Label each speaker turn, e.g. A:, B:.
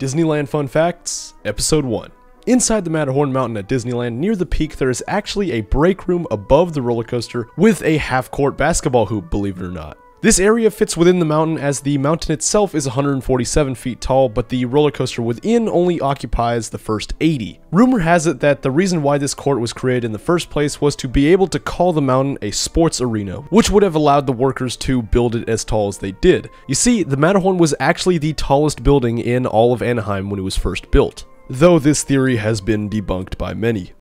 A: Disneyland Fun Facts, Episode 1. Inside the Matterhorn Mountain at Disneyland, near the peak, there is actually a break room above the roller coaster with a half court basketball hoop, believe it or not. This area fits within the mountain as the mountain itself is 147 feet tall, but the roller coaster within only occupies the first 80. Rumor has it that the reason why this court was created in the first place was to be able to call the mountain a sports arena, which would have allowed the workers to build it as tall as they did. You see, the Matterhorn was actually the tallest building in all of Anaheim when it was first built, though this theory has been debunked by many.